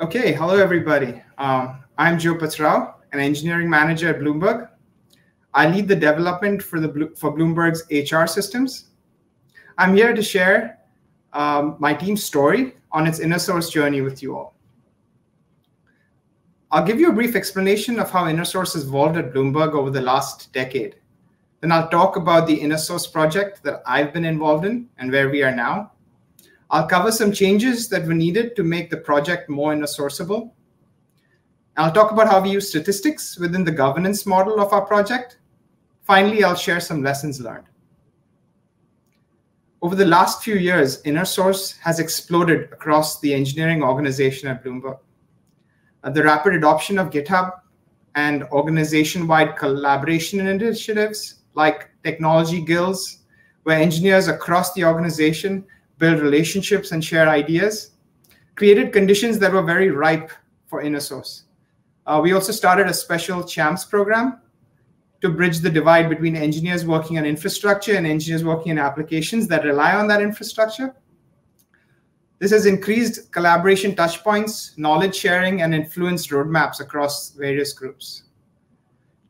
Okay, hello everybody. Um, I'm Joe Patrao, an engineering manager at Bloomberg. I lead the development for the for Bloomberg's HR systems. I'm here to share um, my team's story on its inner source journey with you all. I'll give you a brief explanation of how inner source has evolved at Bloomberg over the last decade. Then I'll talk about the inner source project that I've been involved in and where we are now. I'll cover some changes that were needed to make the project more inner sourceable. I'll talk about how we use statistics within the governance model of our project. Finally, I'll share some lessons learned. Over the last few years, inner source has exploded across the engineering organization at Bloomberg. Uh, the rapid adoption of GitHub and organization-wide collaboration initiatives like technology guilds, where engineers across the organization build relationships and share ideas, created conditions that were very ripe for inner source. Uh, we also started a special CHAMPS program to bridge the divide between engineers working on infrastructure and engineers working on applications that rely on that infrastructure. This has increased collaboration touchpoints, knowledge sharing, and influenced roadmaps across various groups.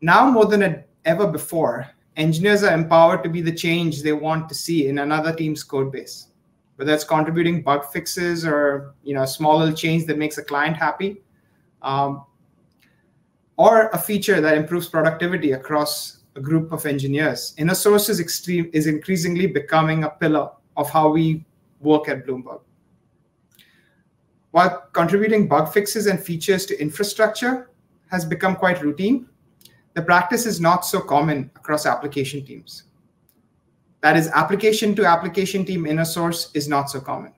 Now, more than ever before, engineers are empowered to be the change they want to see in another team's code base whether it's contributing bug fixes or you know a small little change that makes a client happy um, or a feature that improves productivity across a group of engineers. Inner source is extreme is increasingly becoming a pillar of how we work at bloomberg. While contributing bug fixes and features to infrastructure has become quite routine the practice is not so common across application teams that is application to application team inner source is not so common.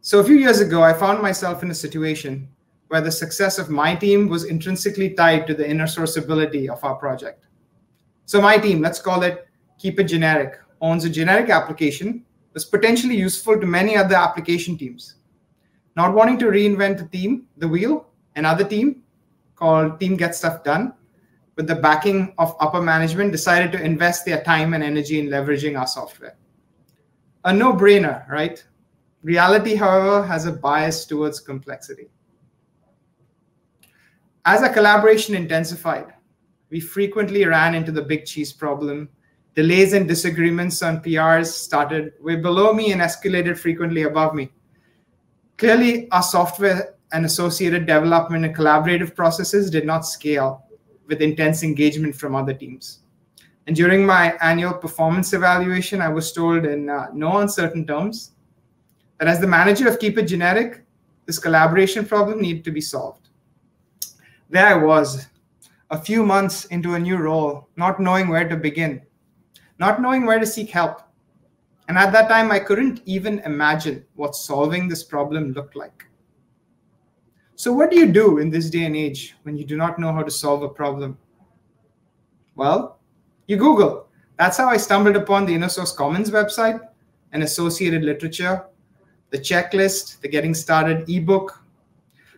So a few years ago, I found myself in a situation where the success of my team was intrinsically tied to the inner source ability of our project. So my team, let's call it Keep It Generic, owns a generic application that's potentially useful to many other application teams. Not wanting to reinvent the team, the wheel, another team called Team Get Stuff Done with the backing of upper management, decided to invest their time and energy in leveraging our software. A no brainer, right? Reality, however, has a bias towards complexity. As our collaboration intensified, we frequently ran into the big cheese problem. Delays and disagreements on PRs started way below me and escalated frequently above me. Clearly, our software and associated development and collaborative processes did not scale with intense engagement from other teams. And during my annual performance evaluation, I was told in uh, no uncertain terms that as the manager of Keep It Generic, this collaboration problem needed to be solved. There I was, a few months into a new role, not knowing where to begin, not knowing where to seek help. And at that time, I couldn't even imagine what solving this problem looked like. So, what do you do in this day and age when you do not know how to solve a problem? Well, you Google. That's how I stumbled upon the InnerSource Commons website and associated literature, the checklist, the Getting Started ebook.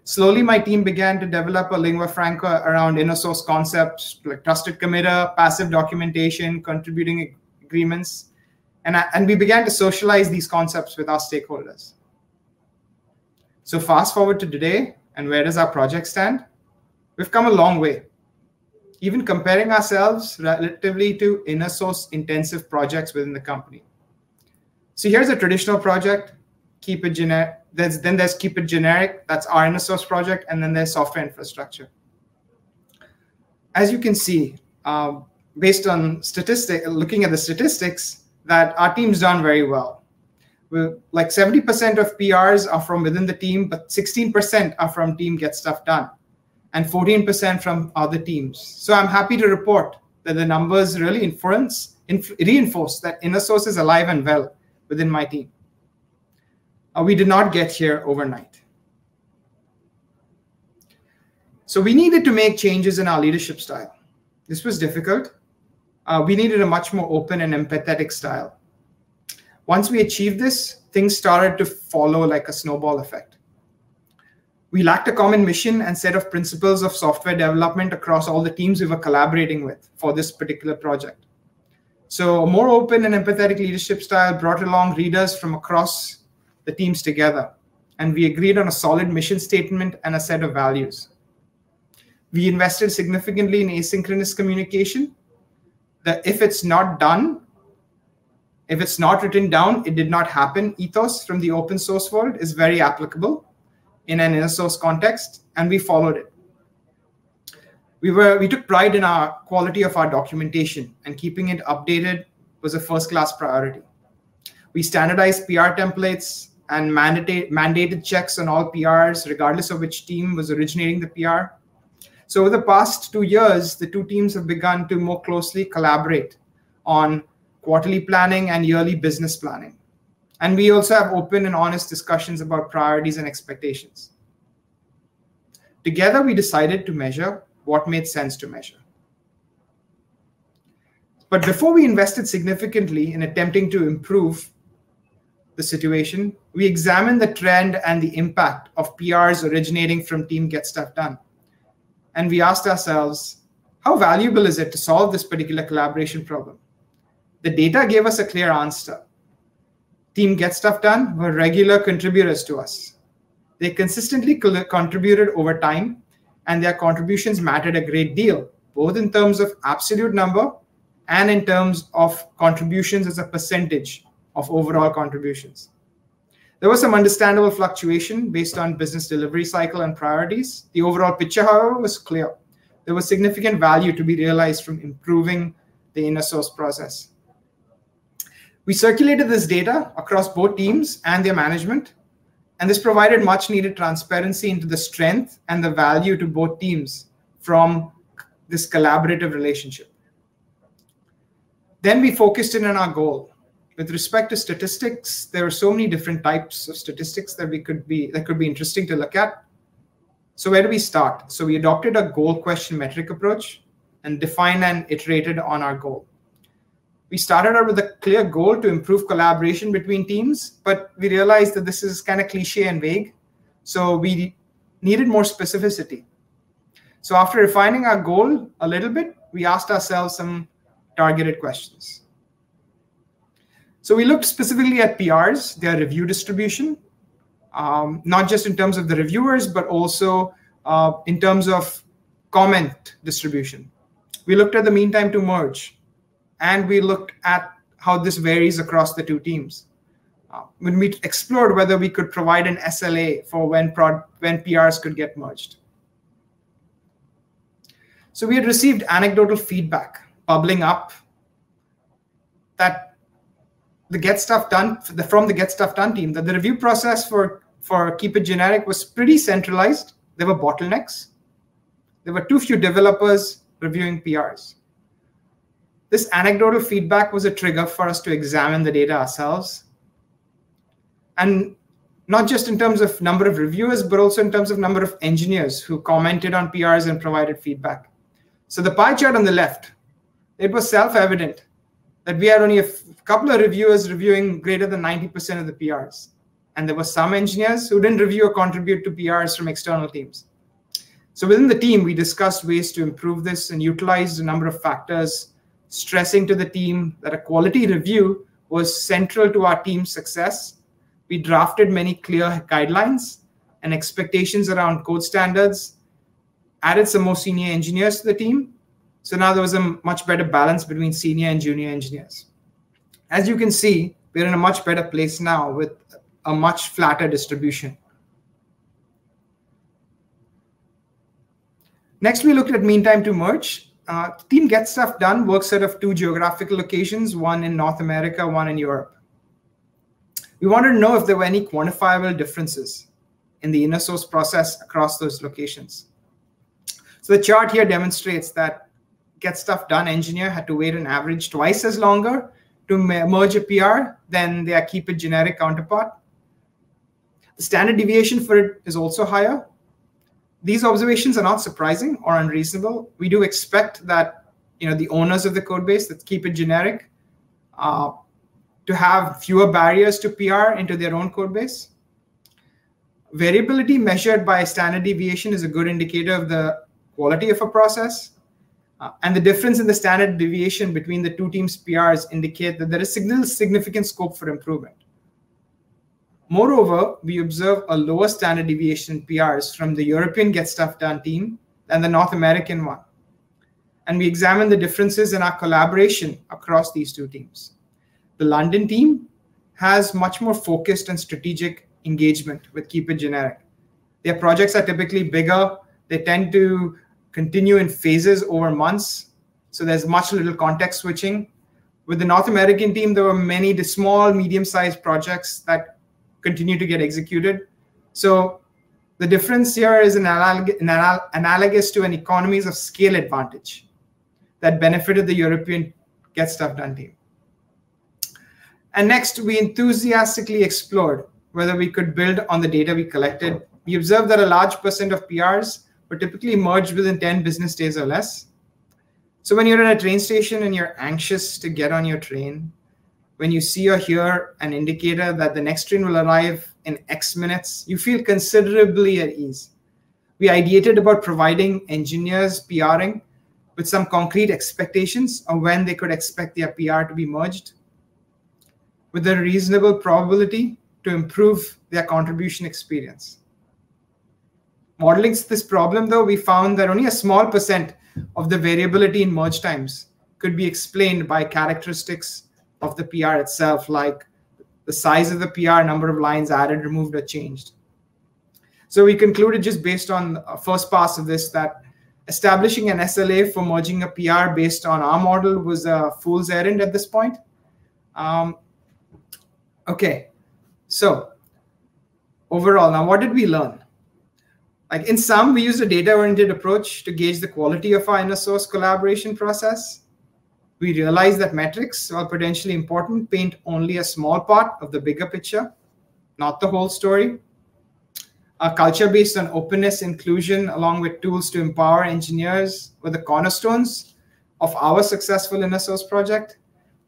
Slowly, my team began to develop a lingua franca around InnerSource concepts like trusted committer, passive documentation, contributing agreements, and, I, and we began to socialize these concepts with our stakeholders. So, fast forward to today, and where does our project stand? We've come a long way. Even comparing ourselves relatively to inner source intensive projects within the company. So here's a traditional project, keep it generic. There's, then there's keep it generic, that's our inner source project, and then there's software infrastructure. As you can see, uh, based on statistic, looking at the statistics, that our team's done very well like 70% of PRs are from within the team, but 16% are from team get stuff done and 14% from other teams. So I'm happy to report that the numbers really influence, inf reinforce that inner source is alive and well within my team. Uh, we did not get here overnight. So we needed to make changes in our leadership style. This was difficult. Uh, we needed a much more open and empathetic style. Once we achieved this, things started to follow like a snowball effect. We lacked a common mission and set of principles of software development across all the teams we were collaborating with for this particular project. So a more open and empathetic leadership style brought along readers from across the teams together. and we agreed on a solid mission statement and a set of values. We invested significantly in asynchronous communication. That if it's not done, if it's not written down, it did not happen. Ethos from the open source world is very applicable in an inner source context, and we followed it. We were we took pride in our quality of our documentation, and keeping it updated was a first class priority. We standardized PR templates and mandate, mandated checks on all PRs, regardless of which team was originating the PR. So over the past two years, the two teams have begun to more closely collaborate on quarterly planning and yearly business planning. And we also have open and honest discussions about priorities and expectations. Together, we decided to measure what made sense to measure. But before we invested significantly in attempting to improve the situation, we examined the trend and the impact of PRs originating from Team Get Stuff Done. And we asked ourselves, how valuable is it to solve this particular collaboration problem? The data gave us a clear answer. Team Get Stuff Done were regular contributors to us. They consistently contributed over time, and their contributions mattered a great deal, both in terms of absolute number and in terms of contributions as a percentage of overall contributions. There was some understandable fluctuation based on business delivery cycle and priorities. The overall picture, however, was clear. There was significant value to be realized from improving the inner source process. We circulated this data across both teams and their management, and this provided much needed transparency into the strength and the value to both teams from this collaborative relationship. Then we focused in on our goal. With respect to statistics, there are so many different types of statistics that we could be that could be interesting to look at. So where do we start? So we adopted a goal question metric approach and defined and iterated on our goal we started out with a clear goal to improve collaboration between teams, but we realized that this is kind of cliche and vague. So we needed more specificity. So after refining our goal a little bit, we asked ourselves some targeted questions. So we looked specifically at PRs, their review distribution, um, not just in terms of the reviewers, but also uh, in terms of comment distribution. We looked at the mean time to merge and we looked at how this varies across the two teams. Uh, when we explored whether we could provide an SLA for when, prod, when PRs could get merged. So we had received anecdotal feedback bubbling up that the get stuff done from the get stuff done team that the review process for for keep it generic was pretty centralized. There were bottlenecks. There were too few developers reviewing PRs. This anecdotal feedback was a trigger for us to examine the data ourselves. And not just in terms of number of reviewers, but also in terms of number of engineers who commented on PRs and provided feedback. So the pie chart on the left, it was self-evident that we had only a couple of reviewers reviewing greater than 90% of the PRs. And there were some engineers who didn't review or contribute to PRs from external teams. So within the team, we discussed ways to improve this and utilized a number of factors stressing to the team that a quality review was central to our team's success. We drafted many clear guidelines and expectations around code standards, added some more senior engineers to the team. So now there was a much better balance between senior and junior engineers. As you can see, we're in a much better place now with a much flatter distribution. Next, we looked at mean time to merge uh, team gets Stuff Done works out of two geographical locations, one in North America, one in Europe. We wanted to know if there were any quantifiable differences in the inner source process across those locations. So the chart here demonstrates that Get Stuff Done engineer had to wait an average twice as longer to merge a PR than their Keep It generic counterpart. The standard deviation for it is also higher, these observations are not surprising or unreasonable. We do expect that you know the owners of the code base that keep it generic uh, to have fewer barriers to PR into their own code base. Variability measured by standard deviation is a good indicator of the quality of a process. Uh, and the difference in the standard deviation between the two teams' PRs indicate that there is significant scope for improvement. Moreover, we observe a lower standard deviation in PRs from the European Get Stuff Done team than the North American one. And we examine the differences in our collaboration across these two teams. The London team has much more focused and strategic engagement with Keep It Generic. Their projects are typically bigger. They tend to continue in phases over months. So there's much little context switching. With the North American team, there were many small, medium-sized projects that continue to get executed. So the difference here is an analog analogous to an economies of scale advantage that benefited the European Get Stuff Done team. And next, we enthusiastically explored whether we could build on the data we collected. We observed that a large percent of PRs were typically merged within 10 business days or less. So when you're at a train station and you're anxious to get on your train, when you see or hear an indicator that the next train will arrive in X minutes, you feel considerably at ease. We ideated about providing engineers PRing with some concrete expectations of when they could expect their PR to be merged with a reasonable probability to improve their contribution experience. Modeling this problem, though, we found that only a small percent of the variability in merge times could be explained by characteristics of the PR itself, like the size of the PR, number of lines added, removed, or changed. So we concluded just based on first pass of this that establishing an SLA for merging a PR based on our model was a fool's errand at this point. Um, okay, so overall, now what did we learn? Like in sum, we used a data-oriented approach to gauge the quality of our inner source collaboration process we realize that metrics, while potentially important, paint only a small part of the bigger picture, not the whole story. A culture based on openness, inclusion, along with tools to empower engineers were the cornerstones of our successful inner source project.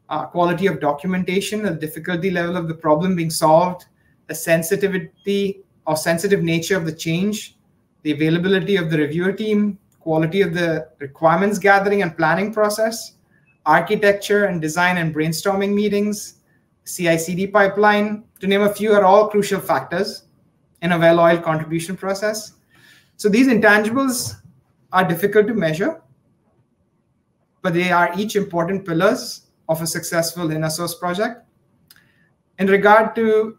Uh, quality of documentation, the difficulty level of the problem being solved, the sensitivity or sensitive nature of the change, the availability of the reviewer team, quality of the requirements gathering and planning process, architecture and design and brainstorming meetings, CI/CD pipeline, to name a few, are all crucial factors in a well-oiled contribution process. So these intangibles are difficult to measure, but they are each important pillars of a successful inner source project. In regard to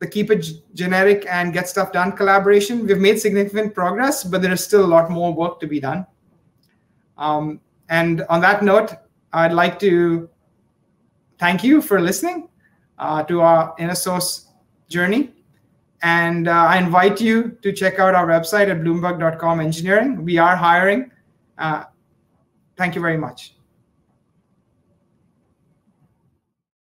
the Keep It Generic and Get Stuff Done collaboration, we've made significant progress, but there is still a lot more work to be done. Um, and on that note, I'd like to thank you for listening uh, to our inner source journey. And uh, I invite you to check out our website at bloomberg.com engineering. We are hiring. Uh, thank you very much.